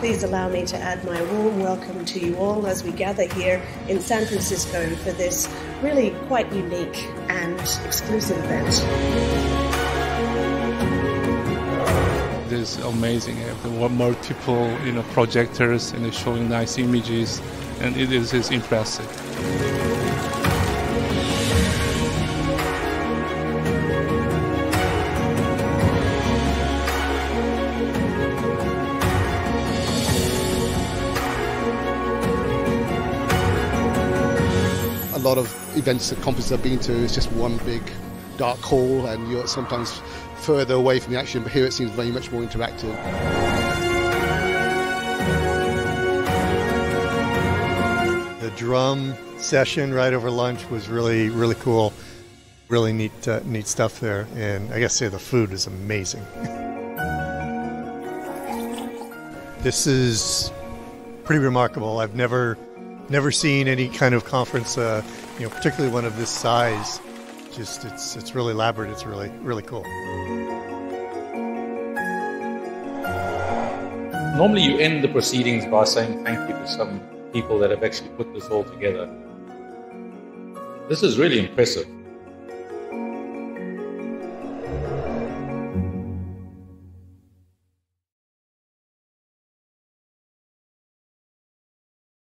please allow me to add my warm welcome to you all as we gather here in San Francisco for this really quite unique and exclusive event. It is amazing. There were multiple, you know, projectors and showing nice images, and it is impressive. Lot of events that conferences I've been to is just one big dark hall, and you're sometimes further away from the action. But here it seems very much more interactive. The drum session right over lunch was really really cool. Really neat uh, neat stuff there, and I gotta say the food is amazing. this is pretty remarkable. I've never never seen any kind of conference, uh, you know, particularly one of this size. Just it's it's really elaborate. It's really really cool. Normally, you end the proceedings by saying thank you to some people that have actually put this all together. This is really impressive.